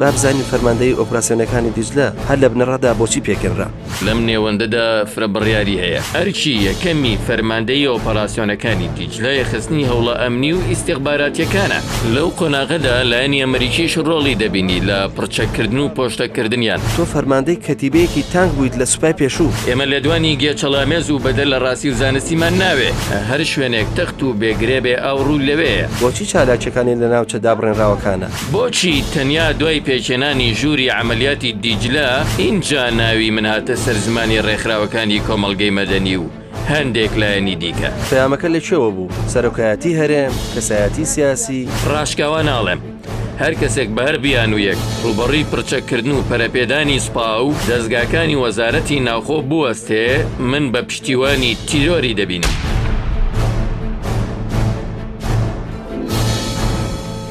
با بزانین فەرماندەیی ئۆپراسیۆنەکانی دیجلە هەر لە بنەڕەتدا بۆچی پێکهێنرا؟ لەم نێوەندەدا فرە بڕیاری هەیە. ئەرکی یەکەمی فەرماندەیی ئۆپەراسیۆنەکانی دیجلە یەخستنی هەوڵە ئەمنی و ئیستیخباراتیەکانە. لەو قۆناغەدا لایەنی ئەمریکیش ڕۆڵی دەبینی لە پڕچەککردن و پۆشتەککردنیان. تۆ فەرماندەی کەتیبەیەکی تانک بوویت لە سوپای پێشوو. ئێمە لێدوانی گێچەڵامێز و بەدەر لە ڕاستی و زانستیمان ناوێ. هەر شوێنێک تەخت و بێ گرێ بێ ئاو ڕوو لەوێیە. بۆچی چالاکیەکانی لە ناوچە دابڕێنراوەکانە؟ بۆچی تەنیا دوای پێکهێنانی ژووری عەمەلیاتی دیجلە ئینجا ناوی من هاتە سەر زمانی ڕێکخراوەکانی کۆمەڵگەی مەدەنی و هەندێک لایەنی دیکە؟ پەیامەکە لە کوێوە بوو؟ سەرۆکایەتی هەرێم؟ کەسایەتی سیاسی؟ ڕاشکاوا ناڵێم. هەر کەسێک بە هەر بیانوویەک ڕووبەڕووی پڕچەککردن و پەرەپێدانی سوپا و دەزگاکانی وەزارەتی ناوخۆ بووەستێ، من بە پشتیوانی تیرۆری دەبینم.